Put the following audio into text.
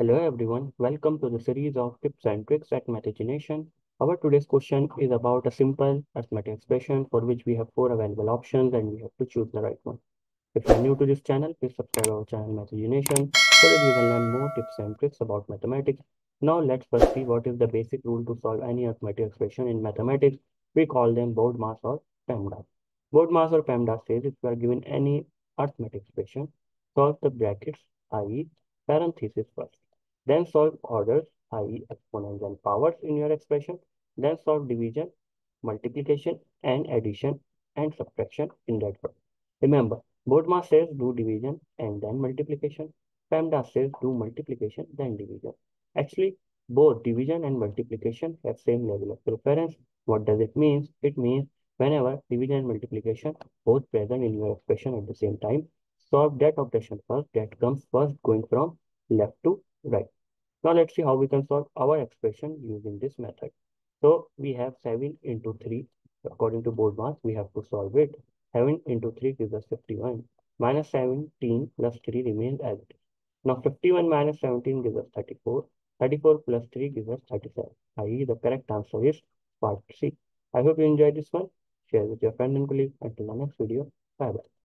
Hello everyone, welcome to the series of tips and tricks at Mathegination. Our today's question is about a simple arithmetic expression for which we have four available options and we have to choose the right one. If you are new to this channel, please subscribe our channel Mathegination so that you can learn more tips and tricks about mathematics. Now let's first see what is the basic rule to solve any arithmetic expression in mathematics. We call them BODMAS or PEMDAS. BODMAS or PEMDAS says if you are given any arithmetic expression, solve the brackets, i.e. parenthesis first. Then solve orders, i.e. exponents and powers in your expression. Then solve division, multiplication and addition and subtraction in that way. Remember, BODMAS says do division and then multiplication. PEMDAS says do multiplication then division. Actually, both division and multiplication have same level of preference. What does it mean? It means whenever division and multiplication both present in your expression at the same time, solve that operation first that comes first going from left to right. Now let's see how we can solve our expression using this method. So we have 7 into 3. According to BODMAS, we have to solve it. 7 into 3 gives us 51. Minus 17 plus 3 remains as it is. Now 51 minus 17 gives us 34. 34 plus 3 gives us 37. I.e. the correct answer is part C. I hope you enjoyed this one. Share with your friend and colleague. Until the next video. Bye bye.